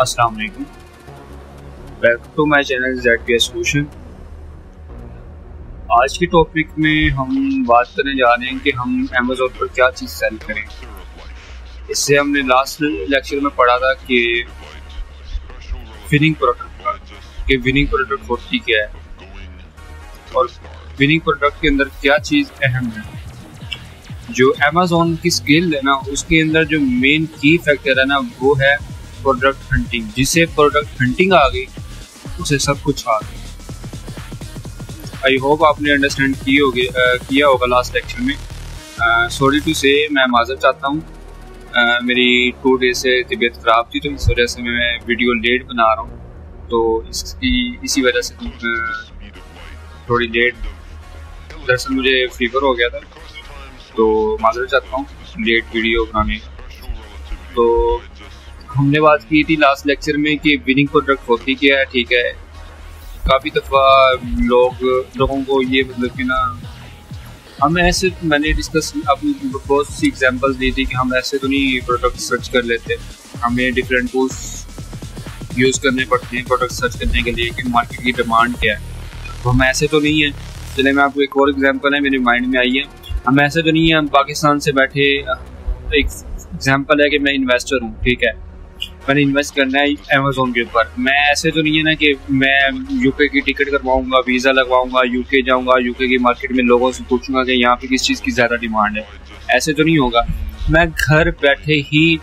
अस्सलाम वालेकुम। Welcome to my channel Z P solution आज के टॉपिक में हम बात करने जा रहे हैं कि हम अमेजोन पर क्या चीज़ सेल करें। इससे हमने लास्ट लेक्चर में पढ़ा था कि विनिंग प्रोडक्ट का, कि विनिंग प्रोडक्ट होती क्या है। और विनिंग प्रोडक्ट के अंदर क्या चीज़ अहम है। जो अमेजोन की स्किल है ना, उसके अंदर जो मेन की फैक्टर है ना, वो है प्रोडक्ट हंटिंग जिसे प्रोडक्ट हंटिंग आ गई, उसे सब कुछ आ गई आई होप आपने अंडरस्टैंड किया होगा लास्ट लेक्चर में। सॉरी टू से मैं माजर चाहता हूँ। मेरी टू डे से तबीयत ख़राब थी तो इस वजह से मैं वीडियो लेट बना रहा हूँ। तो इसकी, इसी वजह से थोड़ी लेट दरअसल मुझे फीवर हो गया था। तो माजर चाहता हूँ लेट वीडियो बनाने। तो हमने बात की थी लास्ट लेक्चर में कि विनिंग प्रोडक्ट होती क्या है, ठीक है। काफ़ी दफ़ा लोग, लोगों को ये मतलब कि ना, हम ऐसे, मैंने डिस्कस अपनी बहुत सी एग्जांपल्स दी थी कि हम ऐसे तो नहीं प्रोडक्ट सर्च कर लेते। हमें डिफरेंट टूल्स यूज़ करने पड़ते हैं प्रोडक्ट सर्च करने के लिए कि मार्केट की डिमांड क्या है। तो हम ऐसे तो नहीं है। चले मैं आपको एक और एग्ज़ाम्पल है, मेरे माइंड में आई है। हम ऐसे तो नहीं है, हम पाकिस्तान से बैठे, एक एग्ज़ाम्पल है कि मैं इन्वेस्टर हूँ, ठीक है। मैंने इन्वेस्ट करना है अमेजोन के ऊपर। मैं ऐसे तो नहीं है ना कि मैं यूके की टिकट करवाऊँगा वीज़ा लगवाऊँगा यूके जाऊँगा यूके की मार्केट में लोगों से पूछूँगा कि यहाँ पे किस चीज़ की ज़्यादा डिमांड है। ऐसे तो नहीं होगा। मैं घर बैठे ही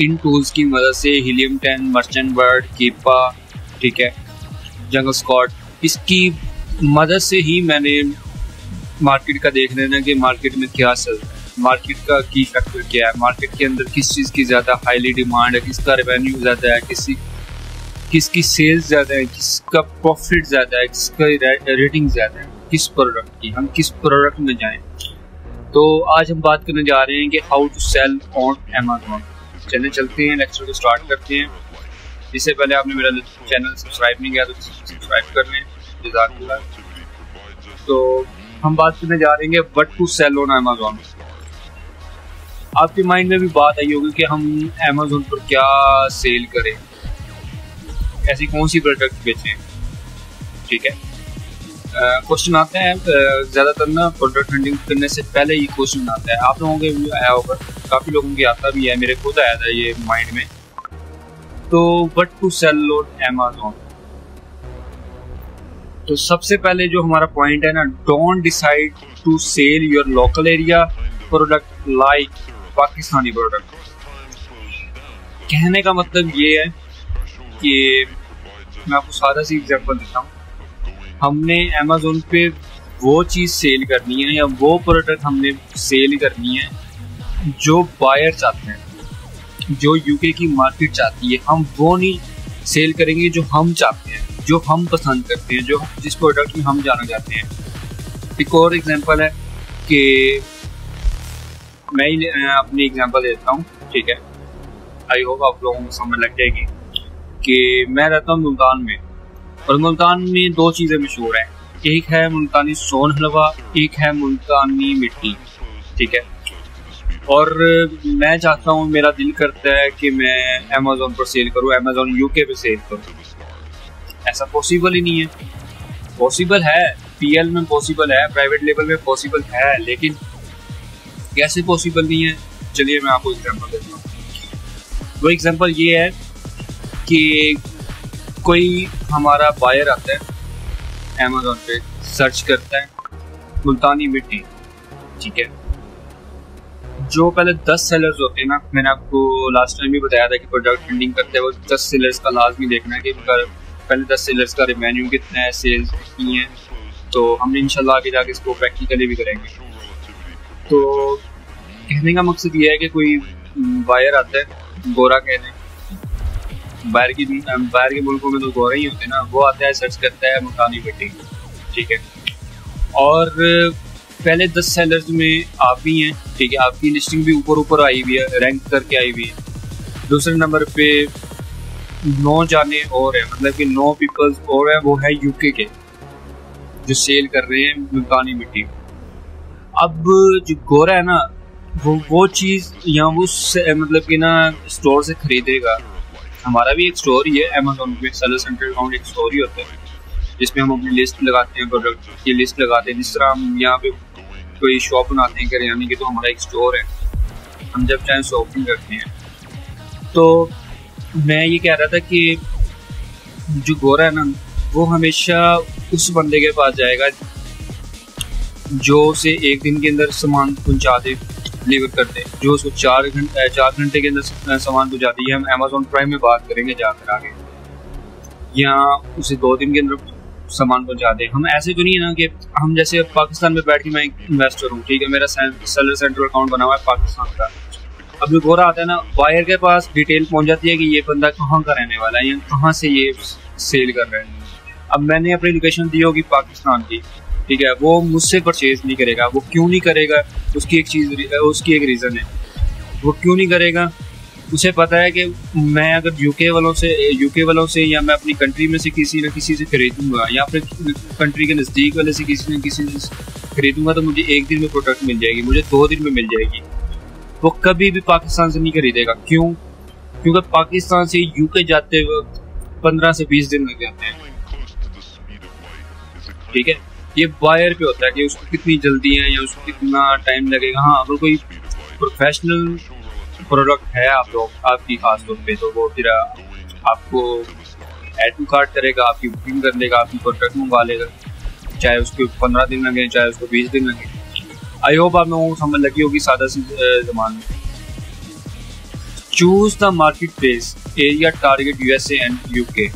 इन टूल्स की मदद से Helium ten Merchant Word Keepa ठीक है जंगल स्कॉट इसकी मदद से ही मैंने मार्केट का देख लेना कि मार्केट में क्या चल रहा है। मार्केट का की फैक्टर क्या है? मार्केट के अंदर किस चीज़ की ज़्यादा हाईली डिमांड है? किसका रेवेन्यू ज़्यादा है? किसी, किसकी सेल्स ज़्यादा है? किसका प्रॉफिट ज़्यादा है? किसका रेटिंग ज़्यादा है? किस प्रोडक्ट की? हम किस प्रोडक्ट में जाएँ? तो आज हम बात करने जा रहे हैं कि how to sell on Amazon चले, चलते हैं लेक्चर को स्टार्ट करते हैं। इससे पहले आपने मेरा चैनल सब्सक्राइब नहीं किया तो सब्सक्राइब कर लें। जजाक तो हम बात करने जा रहे हैं but to sell on Amazon आपके माइंड में भी बात आई होगी कि हम अमेजोन पर क्या सेल करें? ऐसी कौन सी प्रोडक्ट बेचें? ठीक है? क्वेश्चन आता है ज़्यादातर ना प्रोडक्ट हंटिंग करने से पहले ये क्वेश्चन आता है। आप लोगों के भी आया होगा, काफ़ी लोगों के आता भी है, मेरे खुद आया था ये माइंड में। तो वट टू सेल लोड अमेजोन तो सबसे पहले जो हमारा पॉइंट है ना don't decide to sell your local area product like Pakistani product कहने का मतलब ये है कि मैं आपको सादा सी एग्जांपल देता हूँ। हमने अमेजोन पे वो चीज़ सेल करनी है या वो प्रोडक्ट हमने सेल करनी है जो बायर चाहते हैं, जो यूके की मार्केट चाहती है। हम वो नहीं सेल करेंगे जो हम चाहते हैं, जो हम पसंद करते हैं, जो जिस प्रोडक्ट में हम जाना चाहते हैं। एक और एग्जांपल है कि मैं ही अपनी एग्जांपल देता हूँ, ठीक है? आई होप आप लोगों को समझ लग जाएगी कि मैं रहता हूँ मुल्तान में और मुल्तान में दो चीज़ें मशहूर हैं। एक है मुल्तानी सोन हलवा, एक है मुल्तानी मिट्टी, ठीक है? और मैं चाहता हूँ, मेरा दिल करता है कि मैं अमेजोन पर सेल करूँ अमेजोन यूके पे सेल करूँ। ऐसा पॉसिबल ही नहीं है। पॉसिबल है पीएल में पॉसिबल है प्राइवेट लेवल में पॉसिबल है, लेकिन कैसे पॉसिबल नहीं है? चलिए मैं आपको एग्जांपल देता हूँ। वो एग्जांपल ये है कि कोई हमारा बायर आता है अमेजोन पे सर्च करता है, मुल्तानी मिट्टी, ठीक है? जो पहले दस सेलर्स होते हैं ना, मैंने आपको लास्ट टाइम भी बताया था कि प्रोडक्ट फंडिंग करते हैं वो दस सेलर्स का लाजमी देखना है कि उनका पहले दस सेलर्स का रेवेन्यू कितना है सेल्स कितनी है। तो हम इंशाल्लाह आगे जाके इसको प्रैक्टिकली भी करेंगे। तो कहने का मकसद ये है कि कोई वायर आता है, गोरा कहने। बाहर की बाहर के मुल्कों में तो गोरे ही होते हैं ना, वो आता है सर्च करता है मुकानी मिट्टी। ठीक है? और पहले दस सेलर्स में आप ही हैं, ठीक है? आपकी लिस्टिंग भी ऊपर ऊपर आई हुई है रैंक करके आई हुई है। दूसरे नंबर पे नौ जाने और हैं मतलब कि नौ पीपल्स और हैं, वो है यूके के, जो सेल कर रहे हैं मुल्तानी मिट्टी। अब जो गोरा है ना, वो वो चीज़ या वो मतलब कि ना स्टोर से खरीदेगा। हमारा भी एक स्टोर ही है अमेजोन पे सेलर सेंटर अकाउंट एक स्टोर ही होता है, जिसमें हम अपनी लिस्ट लगाते हैं प्रोडक्ट की लिस्ट लगाते हैं, जिस तरह हम यहाँ पे कोई शॉप बनाते हैं करियाने की तो हमारा एक स्टोर है। हम जब चाहें शॉपिंग करते हैं। तो मैं ये कह रहा था कि जो गोरा है ना, वो हमेशा उस बंदे के पास जाएगा जो उसे एक दिन के अंदर सामान पहुँचा दे डिलीवर कर दे। जो उसको चार घंटे चार घंटे के अंदर सामान पहुँचा दे। हम अमेजोन प्राइम में बात करेंगे जाकर आगे। या उसे दो दिन के अंदर सामान पहुँचा दे। हम ऐसे तो नहीं है ना कि हम जैसे पाकिस्तान में बैठ के मैं इन्वेस्टर हूँ, ठीक है? मेरा सेलर सेंट्रल अकाउंट बना हुआ है पाकिस्तान का। अब जो गोरा आता है ना बायर के पास डिटेल पहुँच जाती है कि ये बंदा कहाँ का रहने वाला है या कहाँ से ये सेल कर रहे हैं। अब मैंने अपनी लोकेशन दी होगी पाकिस्तान की। ठीक है? वो मुझसे परचेज नहीं करेगा वो क्यों नहीं करेगा? उसकी एक चीज़ उसकी एक रीज़न है। वो क्यों नहीं करेगा? उसे पता है कि मैं अगर यूके वालों से यूके वालों से या मैं अपनी कंट्री में से किसी न किसी से खरीदूँगा या अपने कंट्री के नज़दीक वाले से किसी न किसी से खरीदूँगा तो मुझे एक दिन में प्रोडक्ट मिल जाएगी मुझे दो दिन में मिल जाएगी। वो कभी भी पाकिस्तान से नहीं खरीदेगा। क्यों? क्योंकि पाकिस्तान से यूके जाते वक्त पंद्रह से बीस दिन लग जाते हैं। ठीक है? ये वायर पे होता है कि उसको कितनी जल्दी है या उसको कितना टाइम लगेगा। हाँ अगर कोई प्रोफेशनल प्रोडक्ट है आप लोग, आपकी खास तौर पे तो वो फिर आपको एड टू कार्ड करेगा, आपकी बुकिंग कर लेगा, आपकी प्रोडक्ट मंगवा लेगा। चाहे उसको पंद्रह दिन लगे, चाहे उसको बीस दिन लगे। आई होप आप लोगों को समझ लगी होगी सादा सी जमान में। Choose the marketplace area target USA and UK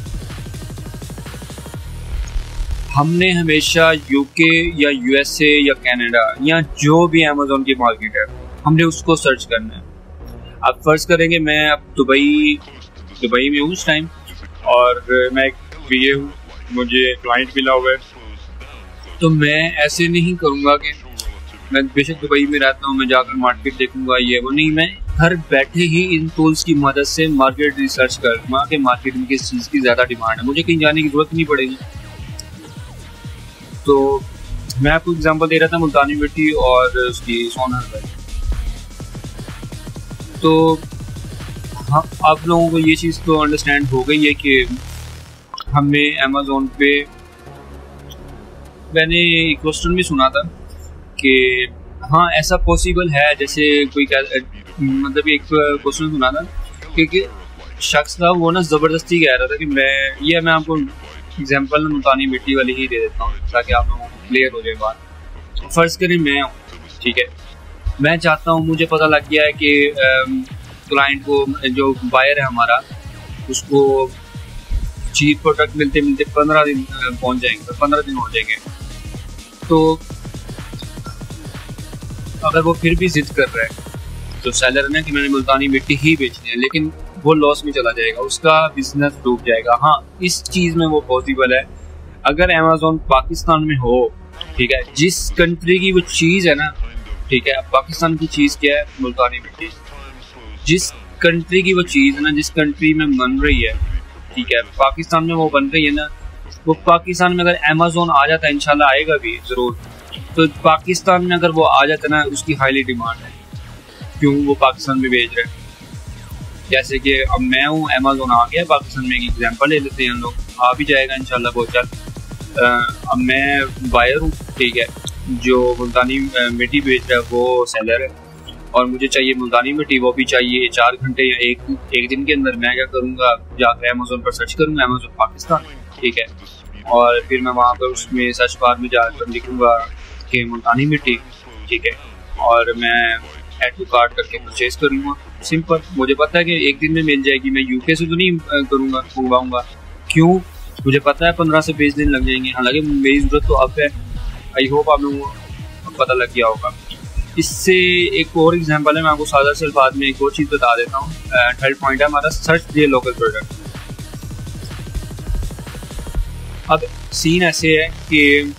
हमने हमेशा यूके या यूएसए या कनाडा या जो भी अमेजोन की मार्केट है, हमने उसको सर्च करना है। अब फ़र्ज़ करेंगे, मैं अब दुबई दुबई में हूँ उस टाइम और मैं एक बी हूँ, मुझे क्लाइंट मिला हुआ है। तो मैं ऐसे नहीं करूँगा कि मैं बेशक दुबई में रहता हूँ, मैं जाकर मार्केट देखूँगा, ये वो नहीं, मैं घर बैठे ही इन टूल्स की मदद से मार्केट रिसर्च करूँगा कि मार्केट में किस चीज़ की ज़्यादा डिमांड है। मुझे कहीं जाने की ज़रूरत नहीं पड़ेगी। तो मैं आपको एग्जांपल दे रहा था मुल्तानी मिट्टी और उसकी सोनहर तो हाँ आप लोगों को ये चीज़ तो अंडरस्टैंड हो गई है कि हमें अमेजोन पे, मैंने एक क्वेश्चन भी सुना था कि हाँ ऐसा पॉसिबल है, जैसे कोई कह मतलब एक क्वेश्चन सुना था क्योंकि शख्स था वो ना ज़बरदस्ती कह रहा था कि मैं, ये मैं आपको एग्जांपल मुल्तानी मिट्टी वाली ही दे देता हूँ। ताकि आप लोगों को क्लियर हो जाए बात। फ़र्ज़ करें मैं हूँ, ठीक है? मैं चाहता हूँ, मुझे पता लग गया है कि क्लाइंट को, जो बायर है हमारा, उसको चीप प्रोडक्ट मिलते मिलते पंद्रह दिन पहुँच जाएँगे, पंद्रह दिन हो जाएँगे। तो अगर वो फिर भी जिद कर रहा है तो सेलर ना कि मैंने मुल्तानी मिट्टी ही बेचनी है, लेकिन वो लॉस में चला जाएगा, उसका बिज़नेस डूब जाएगा। हाँ इस चीज़ में वो पॉसिबल है। अगर अमेजोन पाकिस्तान में हो, ठीक है, जिस कंट्री की वो चीज़ है ना, ठीक है पाकिस्तान की चीज़ क्या है, मुल्तानी मिट्टी? जिस कंट्री की वो चीज़ है ना, जिस कंट्री में बन रही है, ठीक है, पाकिस्तान में वो बन रही है ना, वो पाकिस्तान में अगर अमेजोन आ जाता है इनशाला आएगा भी, ज़रूर। तो पाकिस्तान में अगर वो आ जाता ना, उसकी हाईली डिमांड है। क्यों? वो पाकिस्तान में भेज रहे हैं। जैसे कि अब मैं हूँ अमेजोन आ गया, पाकिस्तान में एक एग्जांपल ले लेते हैं हम लोग। आ भी जाएगा इनशाला बहुत जल्द। अब मैं बायर हूँ, ठीक है। जो मुल्तानी मिट्टी बेच रहा है, वो सेलर है। और मुझे चाहिए मुल्तानी मिट्टी, वो भी चाहिए चार घंटे या एक एक दिन के अंदर मैं क्या करूँगा? जाकर अमेजोन पर सर्च करूँगा अमेजोन पाकिस्तान ठीक है। और फिर मैं वहाँ पर उसमें सर्च बार में जाकर लिखूँगा कि मुल्तानी मिट्टी, ठीक है। और मैं एड टू कार्ड करके परचेज करूँगा। सिंपल मुझे पता है कि एक दिन में मिल जाएगी। मैं यूके से तो नहीं करूँगा, मंगवाऊँगा। क्यों? मुझे पता है पंद्रह से बीस दिन लग जाएँगे। हालाँकि मेरी ज़रूरत तो अब है। आई होप आप लोगों को पता लग गया होगा। इससे एक और एग्जांपल है, मैं आपको सादा से बाद में एक और चीज़ बता देता हूँ। थर्ड पॉइंट है हमारा सर्च दिए लोकल प्रोडक्ट अब सीन ऐसे है कि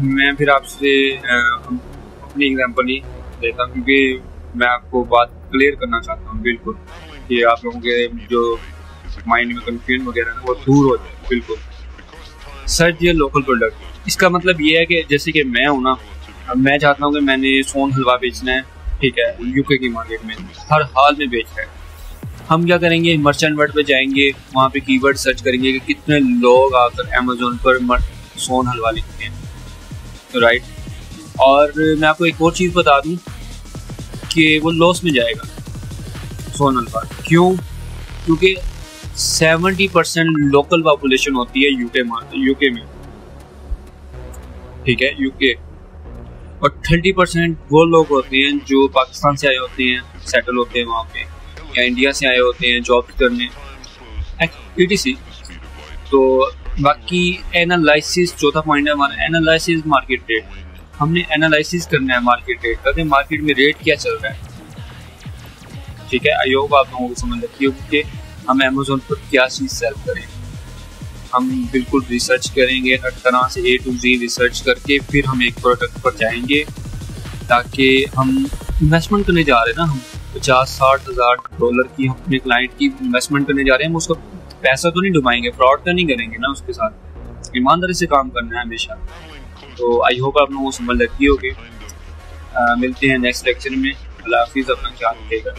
मैं फिर आपसे अपनी एग्जांपल ही देता हूँ, क्योंकि मैं आपको बात क्लियर करना चाहता हूँ, बिल्कुल। कि आप लोगों के जो माइंड में कंफ्यूजन वगैरह ना, वो दूर हो जाए, बिल्कुल। सर्च ये लोकल प्रोडक्ट इसका मतलब ये है कि जैसे कि मैं हूँ ना मैं चाहता हूँ कि मैंने सोन हलवा बेचना है, ठीक है यूके की मार्केट में, हर हाल में बेच रहा है। हम क्या करेंगे मर्चेंट वर्ड पे जाएँगे, वहाँ पे कीवर्ड सर्च करेंगे कि कितने लोग आकर अमेजोन पर सोन हलवा लिखते हैं तो राइट और मैं आपको एक और चीज़ बता दूँ कि वो लॉस में जाएगा, सोन हलवा। क्यों? क्योंकि सेवेंटी परसेंट लोकल पॉपुलेशन होती है यूके यूके में ठीक है यूके और थर्टी परसेंट वो लोग होते हैं जो पाकिस्तान से आए होते हैं सेटल होते हैं वहाँ पे, या इंडिया से आए होते हैं जॉब करने। सी तो बाकी एनालिसिस चौथा पॉइंट है हमारा एनालिसिस मार्केट रेट हमने एनालिसिस करना है मार्केट रेट का मार्केट में रेट क्या चल रहा है। ठीक है आई होप आप लोगों को समझ लगती होगी। हम अमेजोन पर क्या चीज़ सेल करें? हम बिल्कुल रिसर्च करेंगे, हर तरह से ए टू जी रिसर्च करके फिर हम एक प्रोडक्ट पर जाएँगे, ताकि हम इन्वेस्टमेंट करने जा रहे हैं ना हम। पचास, साठ हज़ार डॉलर की अपने क्लाइंट की इन्वेस्टमेंट करने जा रहे हैं, हम उसको पैसा तो नहीं डुबाएँगे फ्रॉड तो नहीं करेंगे ना उसके साथ। ईमानदारी से काम करना है हमेशा। तो आई होप आप लोगों को समझ लगती होगी। मिलते हैं नेक्स्ट लेक्चर में। अल्लाह हाफिज़, अपना ख्याल रखेगा